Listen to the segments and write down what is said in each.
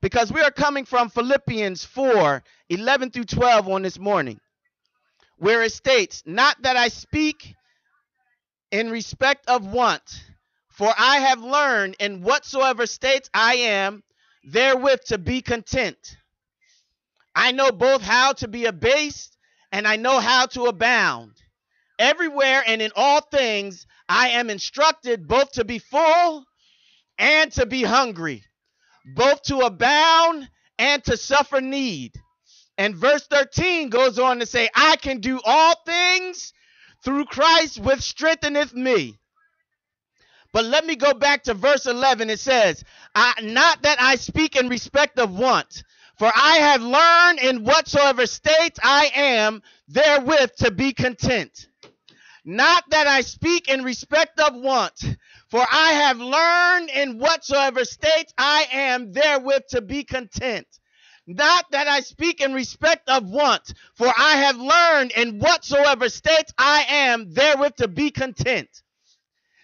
because we are coming from Philippians 4 11 through 12 on this morning, where it states, Not that I speak in respect of want, for I have learned in whatsoever states I am, therewith to be content. I know both how to be abased and I know how to abound. Everywhere and in all things, I am instructed both to be full and to be hungry, both to abound and to suffer need. And verse 13 goes on to say, I can do all things through Christ which strengtheneth me. But let me go back to verse 11. It says, Not that I speak in respect of want, for I have learned in whatsoever state I am therewith to be content. Not that I speak in respect of want, for I have learned in whatsoever state I am therewith to be content. Not that I speak in respect of want, for I have learned in whatsoever state I am therewith to be content.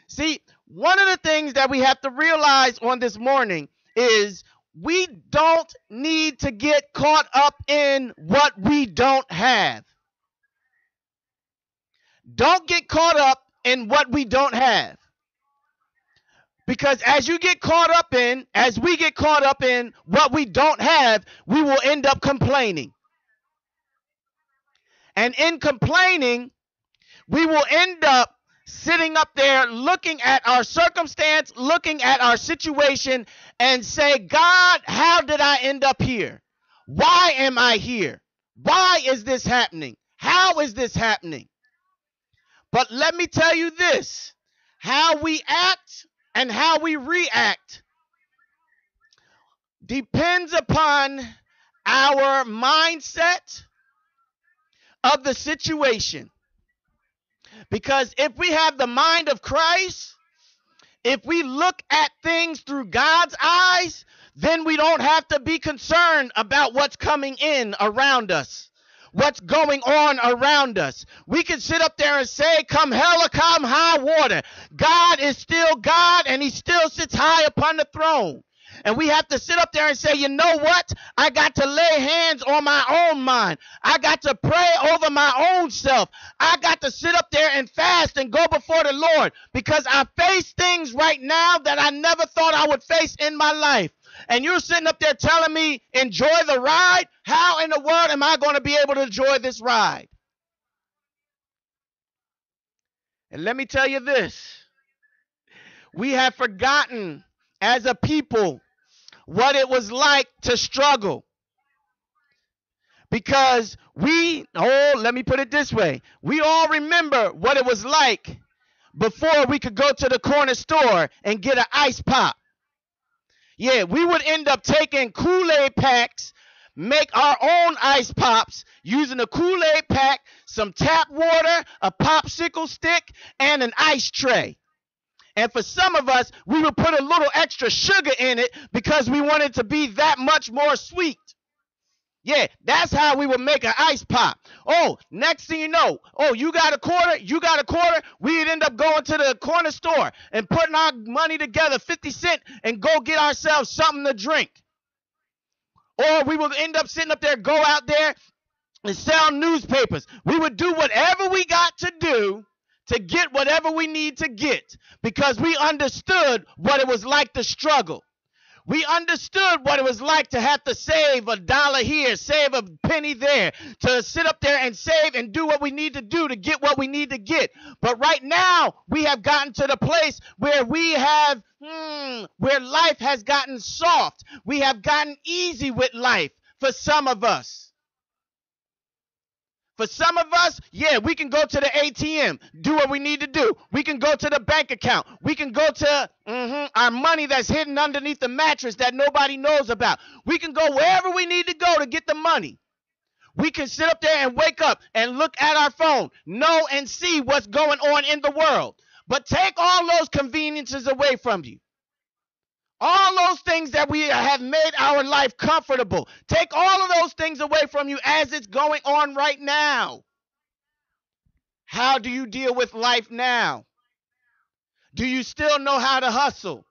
See, one of the things that we have to realize on this morning is we don't need to get caught up in what we don't have. Don't get caught up in what we don't have. Because as you get caught up in, as we get caught up in what we don't have, we will end up complaining. And in complaining, we will end up sitting up there looking at our circumstance, looking at our situation, and say, God, how did I end up here? Why am I here? Why is this happening? How is this happening? But let me tell you this how we act and how we react depends upon our mindset of the situation. Because if we have the mind of Christ, if we look at things through God's eyes, then we don't have to be concerned about what's coming in around us, what's going on around us. We can sit up there and say, Come hell or come high water. God is still God and he still sits high upon the throne. And we have to sit up there and say, you know what? I got to lay hands on my own mind. I got to pray over my own self. I got to sit up there and fast and go before the Lord because I face things right now that I never thought I would face in my life. And you're sitting up there telling me, enjoy the ride? How in the world am I going to be able to enjoy this ride? And let me tell you this we have forgotten as a people what it was like to struggle. Because we, oh, let me put it this way we all remember what it was like before we could go to the corner store and get an ice pop. Yeah, we would end up taking Kool Aid packs, make our own ice pops using a Kool Aid pack, some tap water, a popsicle stick, and an ice tray. And for some of us, we would put a little extra sugar in it because we wanted to be that much more sweet. Yeah, that's how we would make an ice pop. Oh, next thing you know, oh, you got a quarter, you got a quarter. We'd end up going to the corner store and putting our money together, 50 cent, and go get ourselves something to drink. Or we would end up sitting up there, go out there and sell newspapers. We would do whatever we got to do to get whatever we need to get because we understood what it was like to struggle. We understood what it was like to have to save a dollar here, save a penny there, to sit up there and save and do what we need to do to get what we need to get. But right now, we have gotten to the place where we have, hmm, where life has gotten soft. We have gotten easy with life for some of us. For some of us, yeah, we can go to the ATM, do what we need to do. We can go to the bank account. We can go to mm-hmm, our money that's hidden underneath the mattress that nobody knows about. We can go wherever we need to go to get the money. We can sit up there and wake up and look at our phone, know and see what's going on in the world. But take all those conveniences away from you. All those things that we have made our life comfortable. Take all of those things away from you as it's going on right now. How do you deal with life now? Do you still know how to hustle?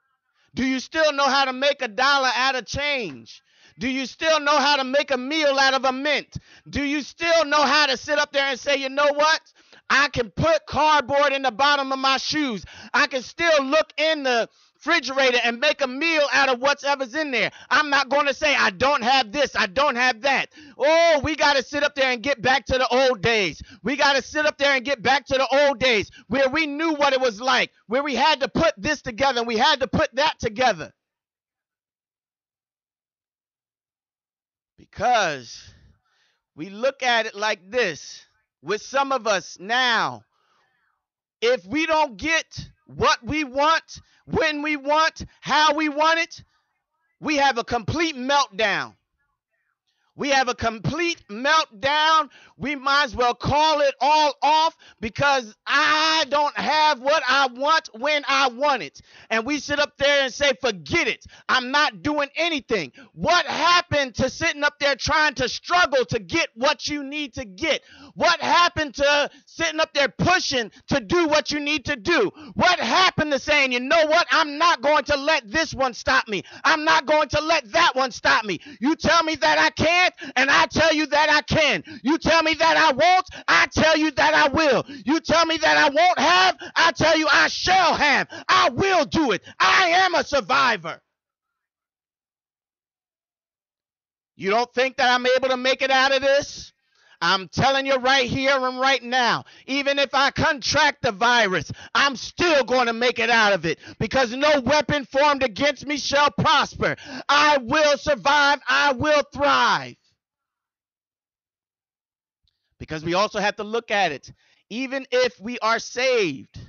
Do you still know how to make a dollar out of change? Do you still know how to make a meal out of a mint? Do you still know how to sit up there and say, you know what? I can put cardboard in the bottom of my shoes. I can still look in the refrigerator and make a meal out of whatever's in there. I'm not going to say I don't have this, I don't have that. Oh, we got to sit up there and get back to the old days. We got to sit up there and get back to the old days where we knew what it was like, where we had to put this together and we had to put that together. Because we look at it like this with some of us now. If we don't get what we want, when we want, how we want it, we have a complete meltdown. We have a complete meltdown. We might as well call it all off because I don't have what I want when I want it. And we sit up there and say, forget it. I'm not doing anything. What happened to sitting up there trying to struggle to get what you need to get? What happened to sitting up there pushing to do what you need to do? What happened to saying, you know what? I'm not going to let this one stop me. I'm not going to let that one stop me. You tell me that I can can't, and I tell you that I can. You tell me that I won't, I tell you that I will. You tell me that I won't have, I tell you I shall have. I will do it. I am a survivor. You don't think that I'm able to make it out of this? I'm telling you right here and right now, even if I contract the virus, I'm still going to make it out of it because no weapon formed against me shall prosper. I will survive. I will thrive. Because we also have to look at it. Even if we are saved,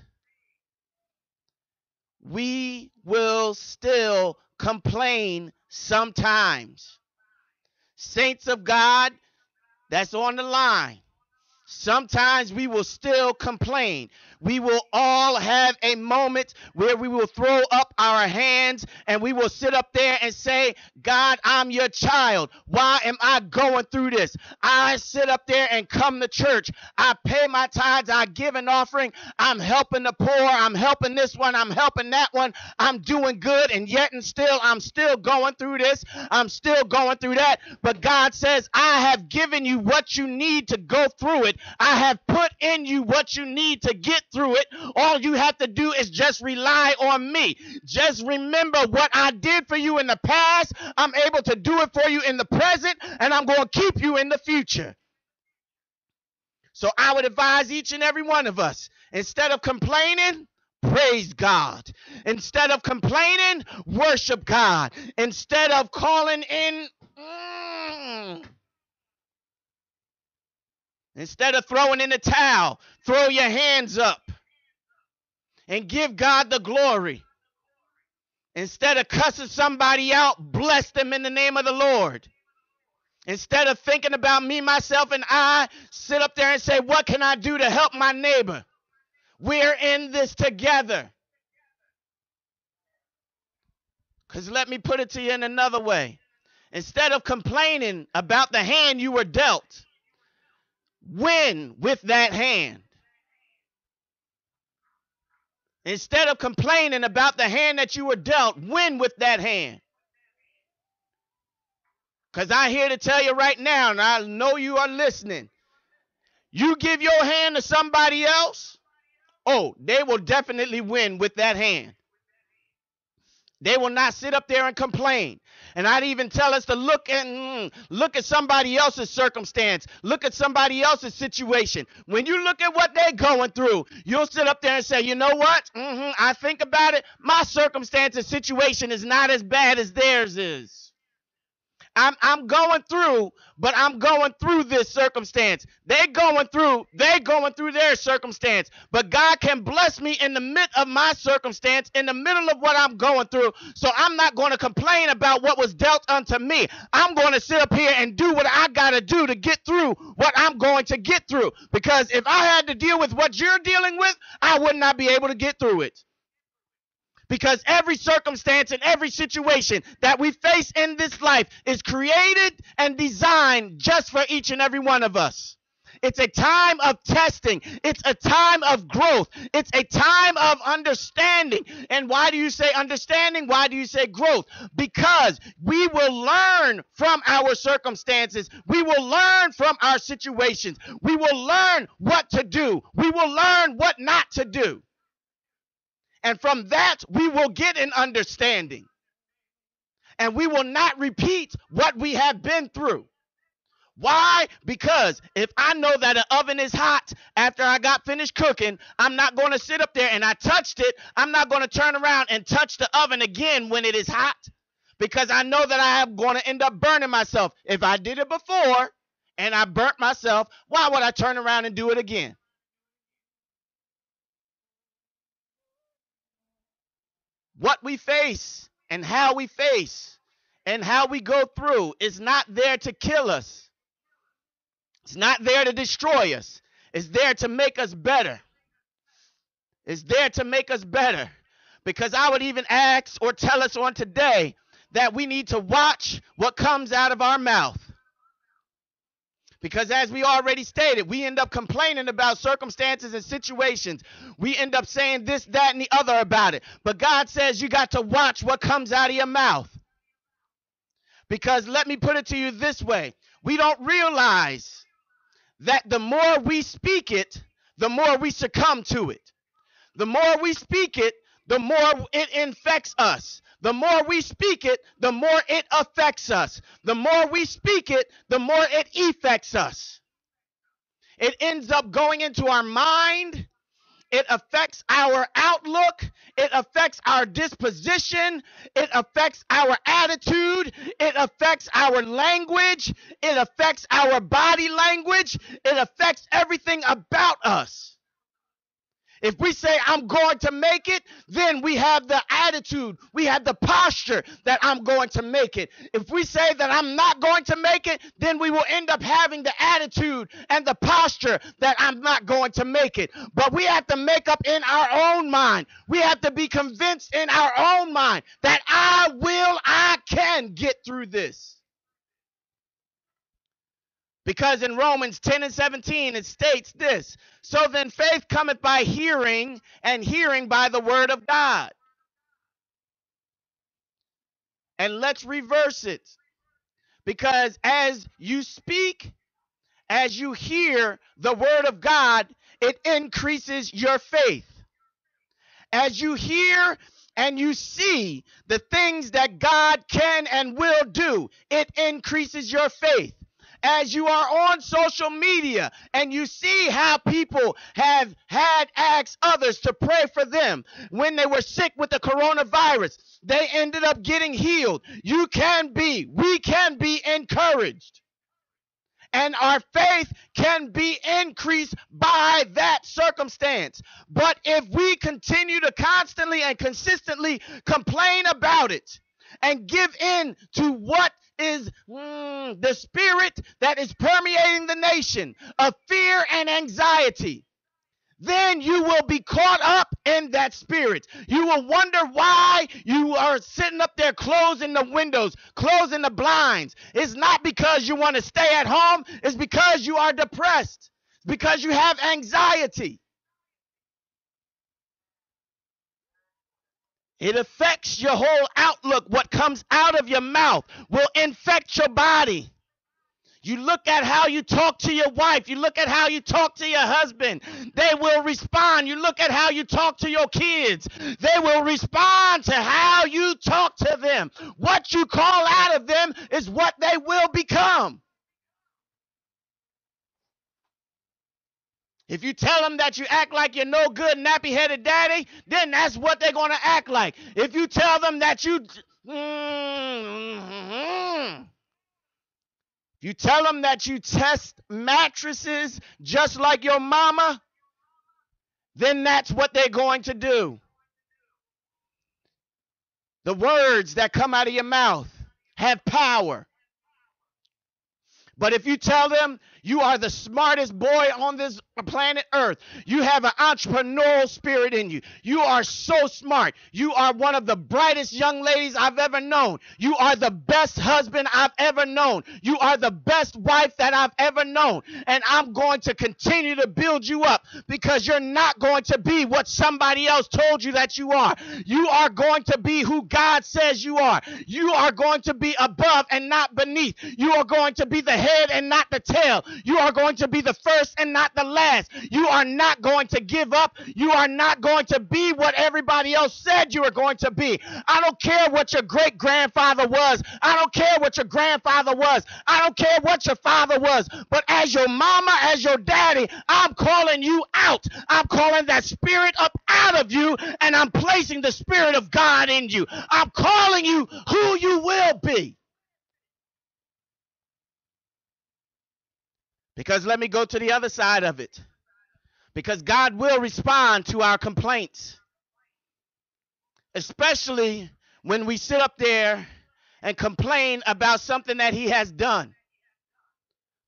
we will still complain sometimes. Saints of God, that's on the line. Sometimes we will still complain. We will all have a moment where we will throw up our hands and we will sit up there and say, God, I'm your child. Why am I going through this? I sit up there and come to church. I pay my tithes. I give an offering. I'm helping the poor. I'm helping this one. I'm helping that one. I'm doing good. And yet and still, I'm still going through this. I'm still going through that. But God says, I have given you what you need to go through it. I have put in you what you need to get through it. All you have to do is just rely on me. Just remember what I did for you in the past. I'm able to do it for you in the present, and I'm going to keep you in the future. So I would advise each and every one of us instead of complaining, praise God. Instead of complaining, worship God. Instead of calling in, mm, instead of throwing in the towel, throw your hands up and give God the glory. Instead of cussing somebody out, bless them in the name of the Lord. Instead of thinking about me, myself, and I, sit up there and say, What can I do to help my neighbor? We're in this together. Because let me put it to you in another way. Instead of complaining about the hand you were dealt, win with that hand. Instead of complaining about the hand that you were dealt, win with that hand. Because I'm here to tell you right now, and I know you are listening. You give your hand to somebody else, oh, they will definitely win with that hand. They will not sit up there and complain. And I'd even tell us to look at mm, look at somebody else's circumstance, look at somebody else's situation. When you look at what they're going through, you'll sit up there and say, you know what? Mm-hmm, I think about it. My circumstance and situation is not as bad as theirs is. I'm I'm going through, but I'm going through this circumstance. They going through, they going through their circumstance. But God can bless me in the midst of my circumstance, in the middle of what I'm going through. So I'm not going to complain about what was dealt unto me. I'm going to sit up here and do what I got to do to get through what I'm going to get through. Because if I had to deal with what you're dealing with, I would not be able to get through it because every circumstance and every situation that we face in this life is created and designed just for each and every one of us. It's a time of testing. It's a time of growth. It's a time of understanding. And why do you say understanding? Why do you say growth? Because we will learn from our circumstances. We will learn from our situations. We will learn what to do. We will learn what not to do. And from that, we will get an understanding. And we will not repeat what we have been through. Why? Because if I know that an oven is hot after I got finished cooking, I'm not going to sit up there and I touched it. I'm not going to turn around and touch the oven again when it is hot because I know that I am going to end up burning myself. If I did it before and I burnt myself, why would I turn around and do it again? What we face and how we face and how we go through is not there to kill us. It's not there to destroy us. It's there to make us better. It's there to make us better. Because I would even ask or tell us on today that we need to watch what comes out of our mouth. Because as we already stated, we end up complaining about circumstances and situations. We end up saying this, that, and the other about it. But God says you got to watch what comes out of your mouth. Because let me put it to you this way we don't realize that the more we speak it, the more we succumb to it. The more we speak it, the more it infects us. The more we speak it, the more it affects us. The more we speak it, the more it affects us. It ends up going into our mind. It affects our outlook. It affects our disposition. It affects our attitude. It affects our language. It affects our body language. It affects everything about us. If we say, I'm going to make it, then we have the attitude, we have the posture that I'm going to make it. If we say that I'm not going to make it, then we will end up having the attitude and the posture that I'm not going to make it. But we have to make up in our own mind. We have to be convinced in our own mind that I will, I can get through this. Because in Romans 10 and 17 it states this So then faith cometh by hearing, and hearing by the word of God. And let's reverse it. Because as you speak, as you hear the word of God, it increases your faith. As you hear and you see the things that God can and will do, it increases your faith as you are on social media and you see how people have had asked others to pray for them when they were sick with the coronavirus, they ended up getting healed. You can be, we can be encouraged. And our faith can be increased by that circumstance. But if we continue to constantly and consistently complain about it, and give in to what is mm, the spirit that is permeating the nation of fear and anxiety, then you will be caught up in that spirit. You will wonder why you are sitting up there closing the windows, closing the blinds. It's not because you want to stay at home, it's because you are depressed, because you have anxiety. It affects your whole outlook. What comes out of your mouth will infect your body. You look at how you talk to your wife. You look at how you talk to your husband. They will respond. You look at how you talk to your kids. They will respond to how you talk to them. What you call out of them is what they will become. If you tell them that you act like you're no good, nappy headed daddy, then that's what they're going to act like. If you tell them that you. Mm-hmm, you tell them that you test mattresses just like your mama, then that's what they're going to do. The words that come out of your mouth have power. But if you tell them you are the smartest boy on this planet Earth, you have an entrepreneurial spirit in you. You are so smart. You are one of the brightest young ladies I've ever known. You are the best husband I've ever known. You are the best wife that I've ever known. And I'm going to continue to build you up because you're not going to be what somebody else told you that you are. You are going to be who God says you are. You are going to be above and not beneath. You are going to be the head and not the tail. You are going to be the first and not the last. You are not going to give up. You are not going to be what everybody else said you were going to be. I don't care what your great grandfather was. I don't care what your grandfather was. I don't care what your father was. But as your mama, as your daddy, I'm calling you out. I'm calling that spirit up out of you and I'm placing the spirit of God in you. I'm calling you who you will be. Because let me go to the other side of it. Because God will respond to our complaints, especially when we sit up there and complain about something that He has done.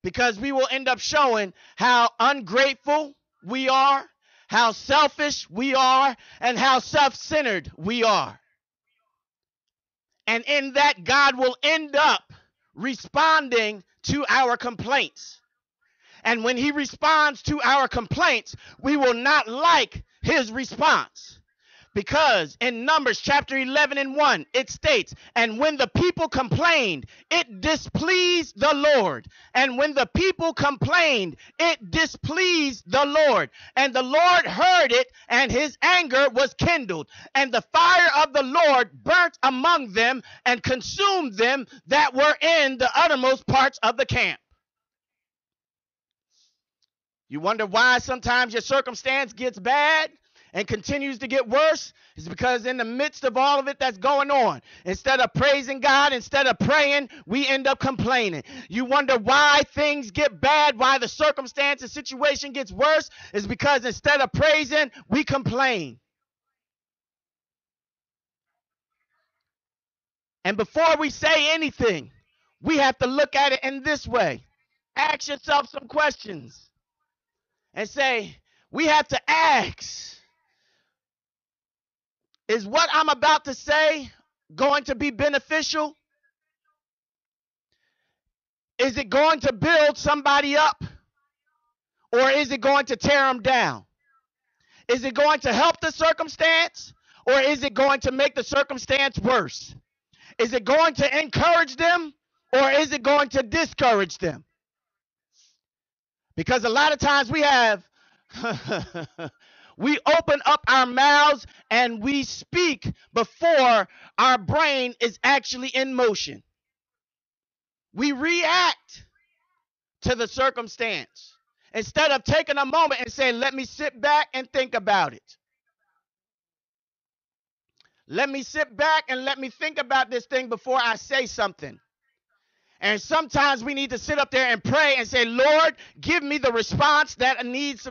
Because we will end up showing how ungrateful we are, how selfish we are, and how self centered we are. And in that, God will end up responding to our complaints. And when he responds to our complaints, we will not like his response. Because in Numbers chapter 11 and 1, it states, And when the people complained, it displeased the Lord. And when the people complained, it displeased the Lord. And the Lord heard it, and his anger was kindled. And the fire of the Lord burnt among them and consumed them that were in the uttermost parts of the camp. You wonder why sometimes your circumstance gets bad and continues to get worse? It's because in the midst of all of it that's going on, instead of praising God, instead of praying, we end up complaining. You wonder why things get bad, why the circumstance and situation gets worse? Is because instead of praising, we complain. And before we say anything, we have to look at it in this way. Ask yourself some questions and say, we have to ask is what I'm about to say going to be beneficial? Is it going to build somebody up? Or is it going to tear them down? Is it going to help the circumstance? Or is it going to make the circumstance worse? Is it going to encourage them? Or is it going to discourage them? Because a lot of times we have, we open up our mouths and we speak before our brain is actually in motion. We react to the circumstance instead of taking a moment and saying, let me sit back and think about it. Let me sit back and let me think about this thing before I say something. And sometimes we need to sit up there and pray and say, Lord, give me the response that needs.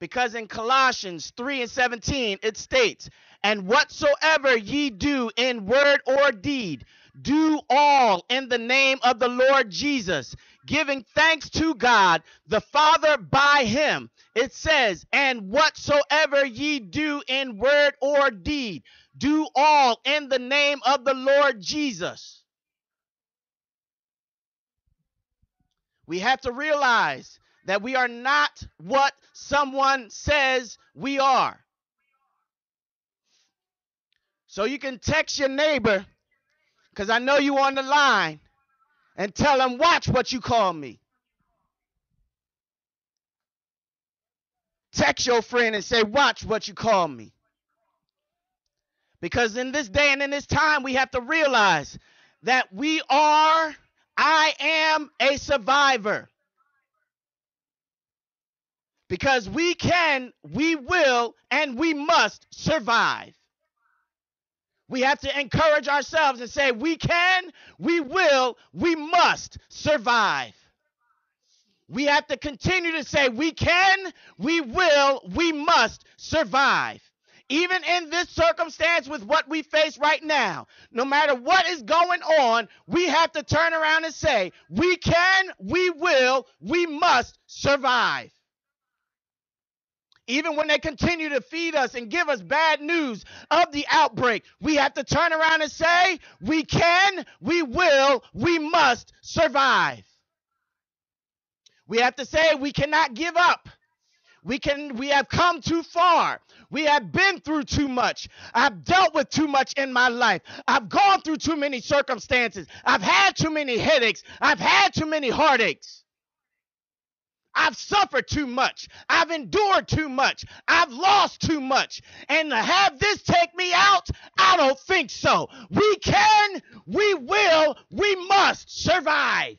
Because in Colossians 3 and 17, it states, And whatsoever ye do in word or deed, do all in the name of the Lord Jesus, giving thanks to God the Father by him. It says, And whatsoever ye do in word or deed, do all in the name of the Lord Jesus. We have to realize that we are not what someone says we are. So you can text your neighbor, because I know you on the line, and tell them, watch what you call me. Text your friend and say, watch what you call me. Because in this day and in this time, we have to realize that we are, I am a survivor. Because we can, we will, and we must survive. We have to encourage ourselves and say, we can, we will, we must survive. We have to continue to say, we can, we will, we must survive. Even in this circumstance with what we face right now, no matter what is going on, we have to turn around and say, we can, we will, we must survive. Even when they continue to feed us and give us bad news of the outbreak, we have to turn around and say, we can, we will, we must survive. We have to say we cannot give up. We can we have come too far. We have been through too much. I've dealt with too much in my life. I've gone through too many circumstances. I've had too many headaches. I've had too many heartaches. I've suffered too much. I've endured too much. I've lost too much. And to have this take me out, I don't think so. We can, we will, we must survive.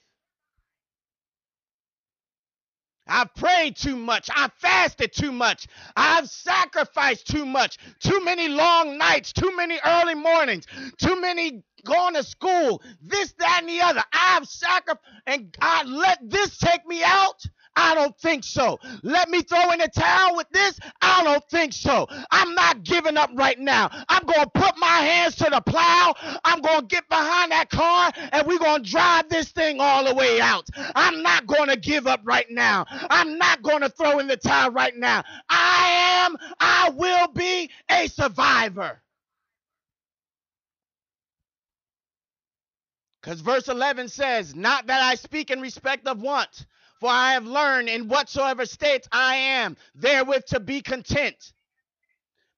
I've prayed too much. I've fasted too much. I've sacrificed too much. Too many long nights, too many early mornings, too many going to school, this, that, and the other. I've sacrificed, and God let this take me out. I don't think so. Let me throw in the towel with this. I don't think so. I'm not giving up right now. I'm going to put my hands to the plow. I'm going to get behind that car and we're going to drive this thing all the way out. I'm not going to give up right now. I'm not going to throw in the towel right now. I am, I will be a survivor. Because verse 11 says, Not that I speak in respect of want for I have learned in whatsoever states I am, therewith to be content.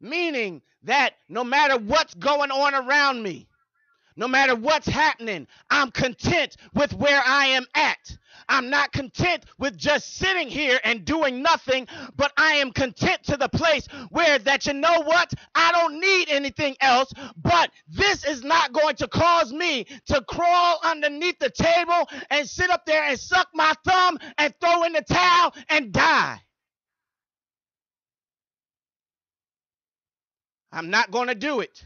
Meaning that no matter what's going on around me, no matter what's happening, I'm content with where I am at. I'm not content with just sitting here and doing nothing, but I am content to the place where that you know what? I don't need anything else, but this is not going to cause me to crawl underneath the table and sit up there and suck my thumb and throw in the towel and die. I'm not going to do it.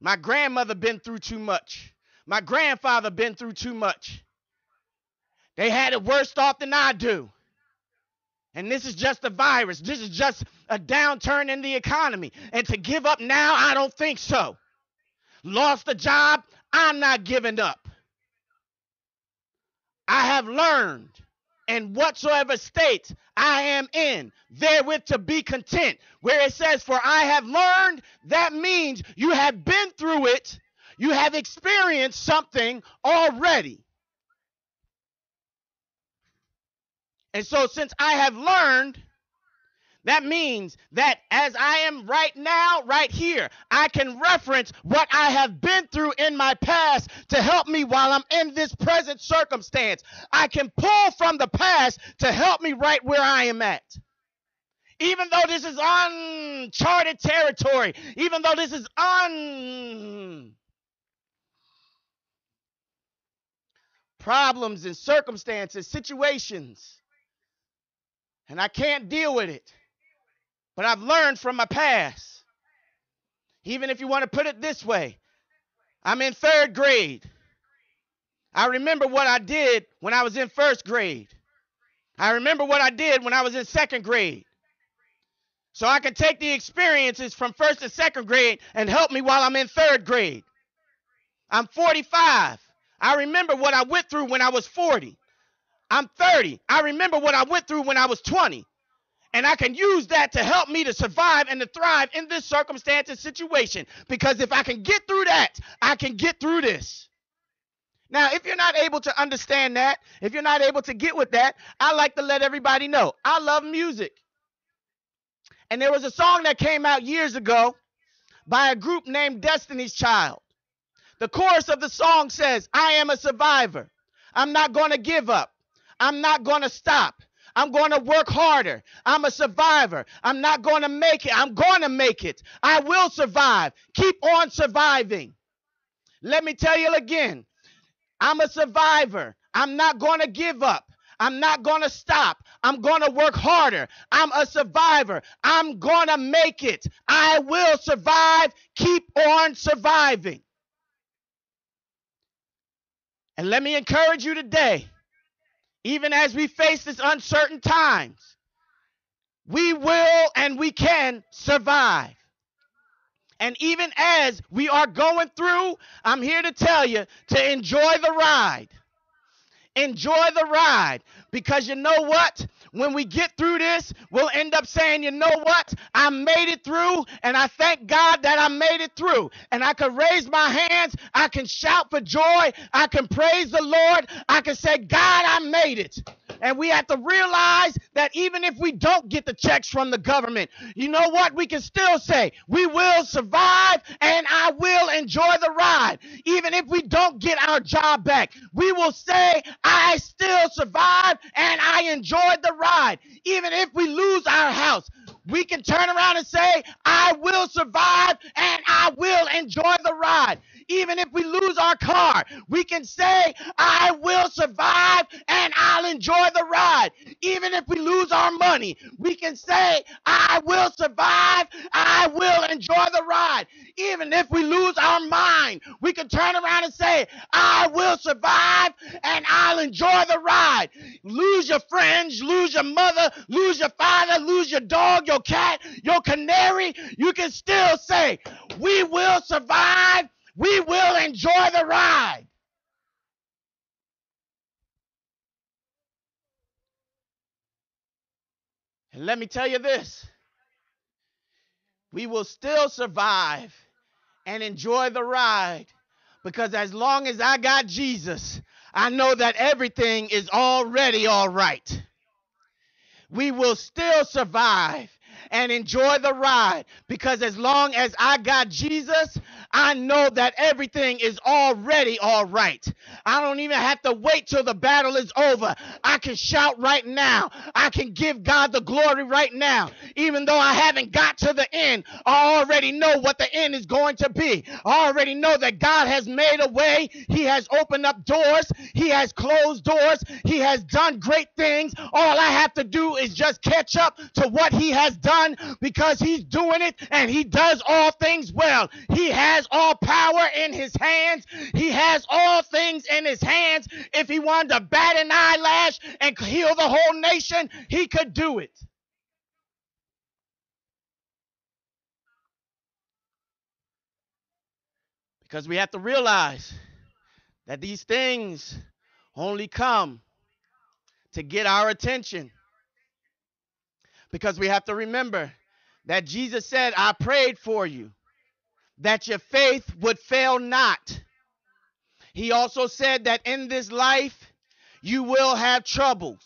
My grandmother been through too much. My grandfather been through too much. They had it worse off than I do. And this is just a virus. This is just a downturn in the economy. And to give up now, I don't think so. Lost a job, I'm not giving up. I have learned in whatsoever state I am in, therewith to be content. Where it says, For I have learned, that means you have been through it, you have experienced something already. And so, since I have learned, that means that as I am right now, right here, I can reference what I have been through in my past to help me while I'm in this present circumstance. I can pull from the past to help me right where I am at. Even though this is uncharted territory, even though this is un problems and circumstances, situations, and I can't deal with it. But I've learned from my past. Even if you want to put it this way, I'm in third grade. I remember what I did when I was in first grade. I remember what I did when I was in second grade. So I can take the experiences from first and second grade and help me while I'm in third grade. I'm 45. I remember what I went through when I was 40. I'm 30. I remember what I went through when I was 20. And I can use that to help me to survive and to thrive in this circumstance and situation. Because if I can get through that, I can get through this. Now, if you're not able to understand that, if you're not able to get with that, I like to let everybody know I love music. And there was a song that came out years ago by a group named Destiny's Child. The chorus of the song says, I am a survivor. I'm not going to give up. I'm not going to stop. I'm going to work harder. I'm a survivor. I'm not going to make it. I'm going to make it. I will survive. Keep on surviving. Let me tell you again I'm a survivor. I'm not going to give up. I'm not going to stop. I'm going to work harder. I'm a survivor. I'm going to make it. I will survive. Keep on surviving. And let me encourage you today even as we face this uncertain times, we will and we can survive. And even as we are going through, I'm here to tell you to enjoy the ride. Enjoy the ride because you know what? When we get through this, we'll end up saying, you know what? I made it through, and I thank God that I made it through. And I can raise my hands, I can shout for joy, I can praise the Lord, I can say, God, I made it. And we have to realize that even if we don't get the checks from the government, you know what? We can still say, we will survive and I will enjoy the ride. Even if we don't get our job back, we will say, I still survived and I enjoyed the ride. Even if we lose our house, we can turn around and say, I will survive and I will enjoy the ride. Even if we lose our car, we can say, I will survive and I'll enjoy the ride. Even if we lose our money, we can say, I will survive, I will enjoy the ride. Even if we lose our mind, we can turn around and say, I will survive and I'll enjoy the ride. Lose your friends, lose your mother, lose your father, lose your dog, your cat, your canary. You can still say, We will survive we will enjoy the ride. And let me tell you this we will still survive and enjoy the ride because as long as I got Jesus, I know that everything is already all right. We will still survive and enjoy the ride because as long as I got Jesus, I know that everything is already all right. I don't even have to wait till the battle is over. I can shout right now. I can give God the glory right now. Even though I haven't got to the end, I already know what the end is going to be. I already know that God has made a way. He has opened up doors. He has closed doors. He has done great things. All I have to do is just catch up to what He has done because He's doing it and He does all things well. He has has all power in his hands. He has all things in his hands. If he wanted to bat an eyelash and heal the whole nation, he could do it. Because we have to realize that these things only come to get our attention. Because we have to remember that Jesus said, I prayed for you that your faith would fail not. He also said that in this life you will have troubles.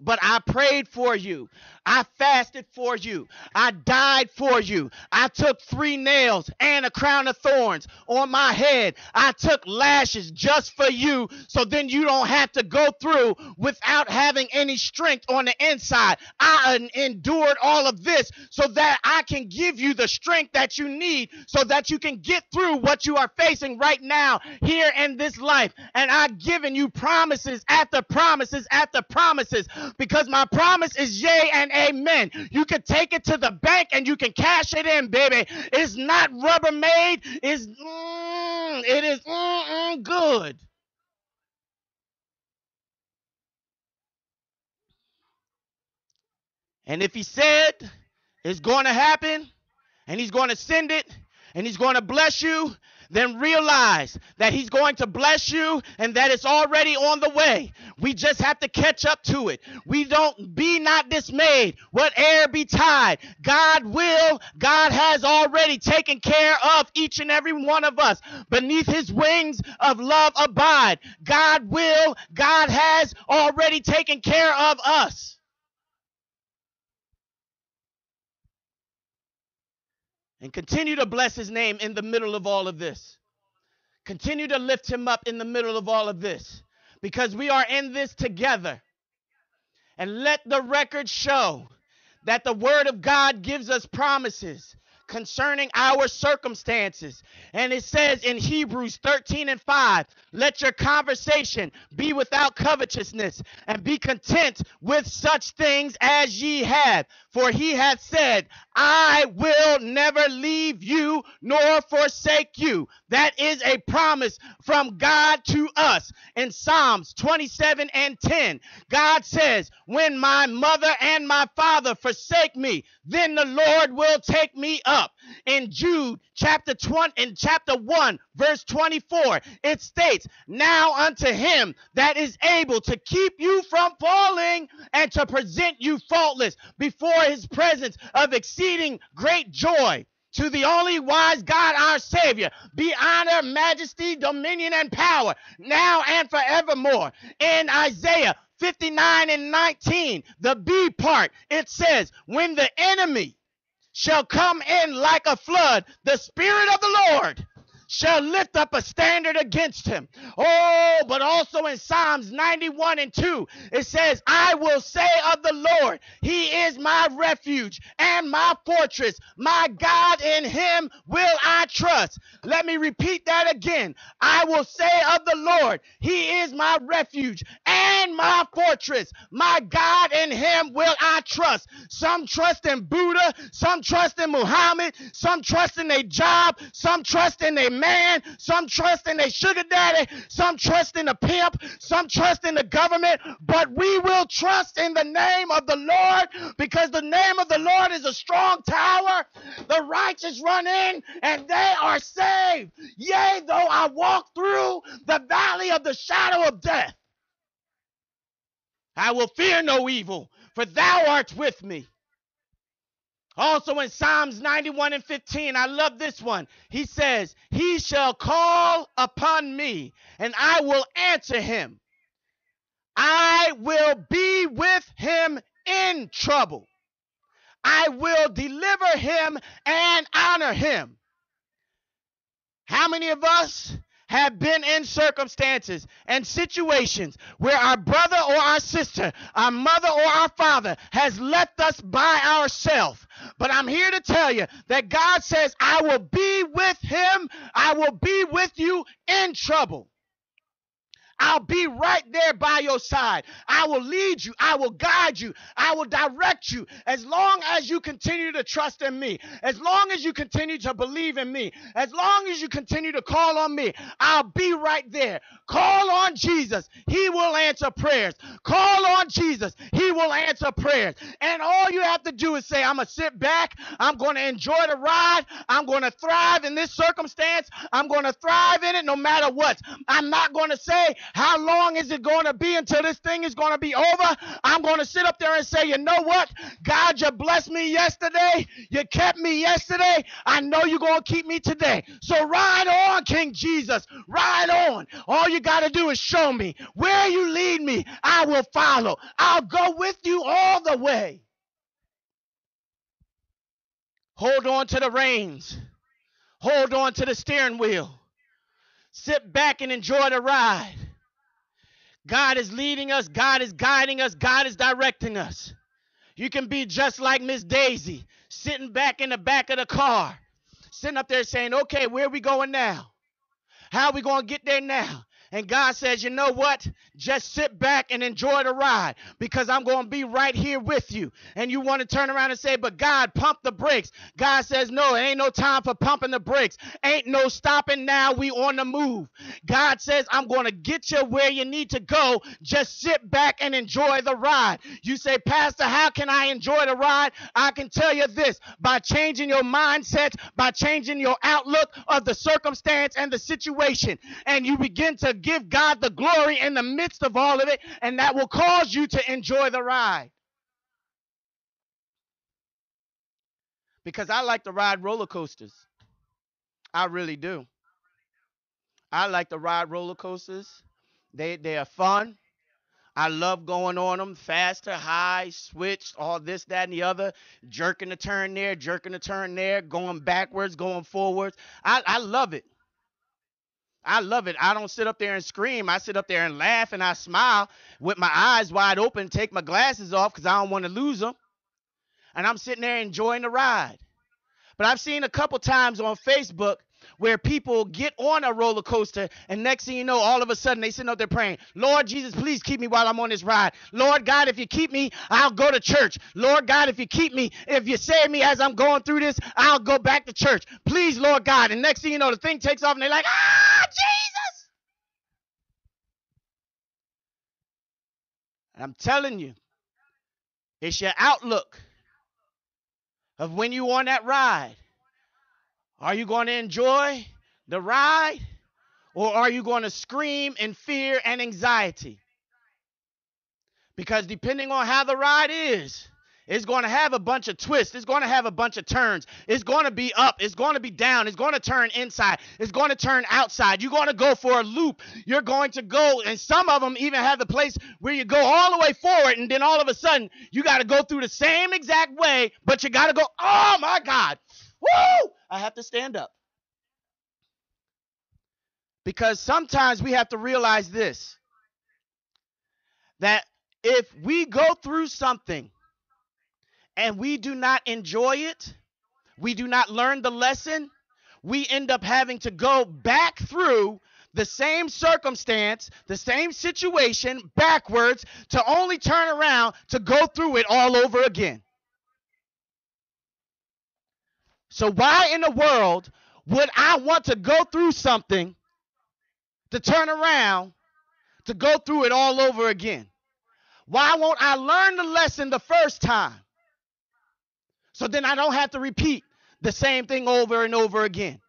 But I prayed for you. I fasted for you. I died for you. I took three nails and a crown of thorns on my head. I took lashes just for you. So then you don't have to go through without having any strength on the inside. I endured all of this so that I can give you the strength that you need so that you can get through what you are facing right now here in this life. And I've given you promises after promises after promises because my promise is yea and amen. You can take it to the bank and you can cash it in, baby. It's not rubber made. It's mm, it is mm, good. And if he said it's going to happen and he's going to send it and he's going to bless you, then realize that He's going to bless you and that it's already on the way. We just have to catch up to it. We don't be not dismayed. Whate'er betide, God will, God has already taken care of each and every one of us. Beneath His wings of love abide. God will, God has already taken care of us. And continue to bless his name in the middle of all of this. Continue to lift him up in the middle of all of this because we are in this together. And let the record show that the word of God gives us promises concerning our circumstances. And it says in Hebrews 13 and 5, let your conversation be without covetousness, and be content with such things as ye have. For he hath said, I will never leave you nor forsake you. That is a promise from God to us. In Psalms 27 and 10, God says, When my mother and my father forsake me, then the Lord will take me up. In Jude chapter 20 in chapter 1 verse 24 it states now unto him that is able to keep you from falling and to present you faultless before his presence of exceeding great joy to the only wise God, our Savior, be honor, majesty, dominion, and power, now and forevermore. In Isaiah 59 and 19, the B part, it says, When the enemy shall come in like a flood, the Spirit of the Lord shall lift up a standard against him. Oh, but also in Psalms 91 and 2, it says, I will say of the Lord, He is my refuge and my fortress. My God, in Him will I trust. Let me repeat that again. I will say of the Lord, He is my refuge and my fortress. My God, in Him will I trust. Some trust in Buddha, some trust in Muhammad, some trust in a job, some trust in a man, some trust in a sugar daddy, some trust in a pimp, some trust in the government, but we will trust in the name of the Lord because the name of the Lord is a strong tower. The righteous run in and they are saved. Yea, though I walk through the valley of the shadow of death, I will fear no evil, for thou art with me. Also in Psalms 91 and 15, I love this one. He says, He shall call upon me, and I will answer him. I will be with him in trouble. I will deliver him and honor him. How many of us have been in circumstances and situations where our brother or our sister, our mother or our father has left us by ourselves. But I'm here to tell you that God says, I will be with him, I will be with you in trouble. I'll be right there by your side. I will lead you. I will guide you. I will direct you as long as you continue to trust in me. As long as you continue to believe in me. As long as you continue to call on me. I'll be right there. Call on Jesus. He will answer prayers. Call on Jesus. He will answer prayers. And all you have to do is say, I'm going to sit back. I'm going to enjoy the ride. I'm going to thrive in this circumstance. I'm going to thrive in it no matter what. I'm not going to say, how long is it going to be until this thing is going to be over? I'm going to sit up there and say, you know what? God, you blessed me yesterday. You kept me yesterday. I know you're going to keep me today. So ride on, King Jesus. Ride on. All you got to do is show me. Where you lead me, I will follow. I'll go with you all the way. Hold on to the reins. Hold on to the steering wheel. Sit back and enjoy the ride. God is leading us, God is guiding us, God is directing us. You can be just like Miss Daisy, sitting back in the back of the car, sitting up there saying, Okay, where are we going now? How are we going to get there now? And God says, you know what? Just sit back and enjoy the ride because I'm going to be right here with you. And you want to turn around and say, but God, pump the brakes. God says, no, it ain't no time for pumping the brakes. Ain't no stopping now. We on the move. God says, I'm going to get you where you need to go. Just sit back and enjoy the ride. You say, Pastor, how can I enjoy the ride? I can tell you this by changing your mindset, by changing your outlook of the circumstance and the situation. And you begin to give God the glory in the midst of all of it, and that will cause you to enjoy the ride. Because I like to ride roller coasters. I really do. I like to ride roller coasters. They they are fun. I love going on them faster, high, switched, all this, that, and the other, jerking the turn there, jerking the turn there, going backwards, going forwards. I, I love it. I love it. I don't sit up there and scream. I sit up there and laugh and I smile with my eyes wide open, take my glasses off because I don't want to lose them. And I'm sitting there enjoying the ride. But I've seen a couple times on Facebook where people get on a roller coaster and next thing you know, all of a sudden they sit up there praying, Lord Jesus, please keep me while I'm on this ride. Lord God, if you keep me, I'll go to church. Lord God, if you keep me, if you save me as I'm going through this, I'll go back to church. Please, Lord God. And next thing you know, the thing takes off and they're like, ah, Jesus. And I'm telling you, it's your outlook of when you on that ride. Are you going to enjoy the ride or are you going to scream in fear and anxiety? Because depending on how the ride is, it's going to have a bunch of twists. It's going to have a bunch of turns. It's going to be up. It's going to be down. It's going to turn inside. It's going to turn outside. You're going to go for a loop. You're going to go, and some of them even have the place where you go all the way forward, and then all of a sudden you got to go through the same exact way, but you got to go, oh my God, woo! I have to stand up. Because sometimes we have to realize this that if we go through something and we do not enjoy it, we do not learn the lesson, we end up having to go back through the same circumstance, the same situation backwards to only turn around to go through it all over again. So, why in the world would I want to go through something to turn around to go through it all over again? Why won't I learn the lesson the first time? So then I don't have to repeat the same thing over and over again.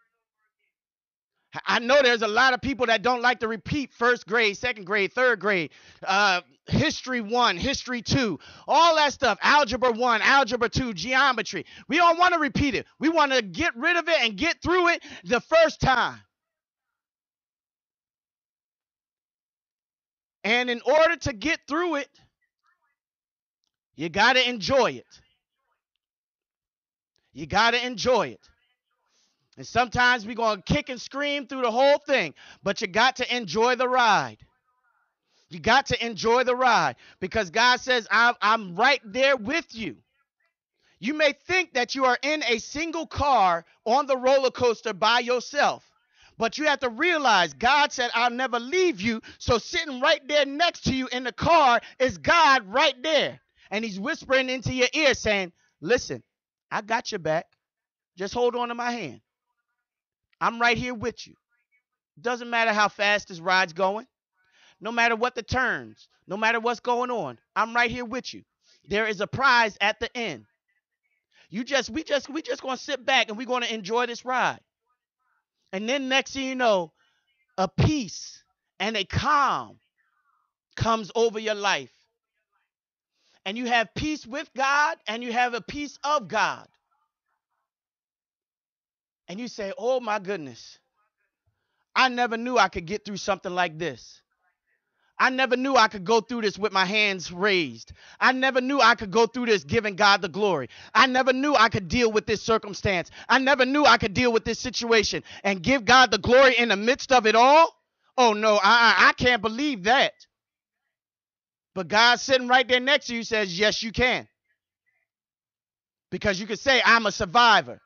I know there's a lot of people that don't like to repeat first grade, second grade, third grade, uh, history one, history two, all that stuff, algebra one, algebra two, geometry. We don't want to repeat it. We want to get rid of it and get through it the first time. And in order to get through it, you got to enjoy it. You got to enjoy it. And sometimes we're going to kick and scream through the whole thing, but you got to enjoy the ride. You got to enjoy the ride because God says, I'm, I'm right there with you. You may think that you are in a single car on the roller coaster by yourself, but you have to realize God said, I'll never leave you. So, sitting right there next to you in the car is God right there. And He's whispering into your ear saying, Listen, I got your back. Just hold on to my hand. I'm right here with you. Doesn't matter how fast this ride's going, no matter what the turns, no matter what's going on, I'm right here with you. There is a prize at the end. You just we just we just gonna sit back and we're gonna enjoy this ride. And then next thing you know, a peace and a calm comes over your life and you have peace with God and you have a peace of God. And you say, Oh my goodness, I never knew I could get through something like this. I never knew I could go through this with my hands raised. I never knew I could go through this giving God the glory. I never knew I could deal with this circumstance. I never knew I could deal with this situation and give God the glory in the midst of it all. Oh no, I, I can't believe that. But God sitting right there next to you says, Yes, you can. Because you can say, I'm a survivor.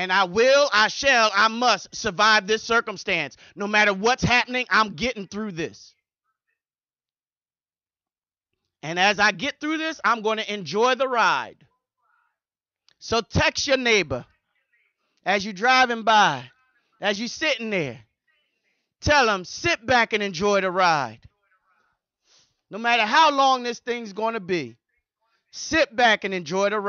And I will, I shall, I must survive this circumstance. No matter what's happening, I'm getting through this. And as I get through this, I'm going to enjoy the ride. So text your neighbor as you're driving by, as you're sitting there. Tell them, sit back and enjoy the ride. No matter how long this thing's going to be, sit back and enjoy the ride.